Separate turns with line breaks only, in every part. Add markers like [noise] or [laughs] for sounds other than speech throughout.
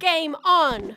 Game on!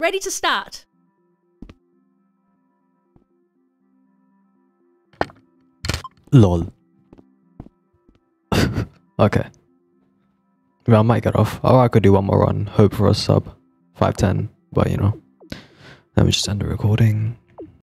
Ready to start.
Lol. [laughs] okay. Well, I might get off. Or I could do one more run. Hope for a sub. 510. But, you know. Let me just end the recording.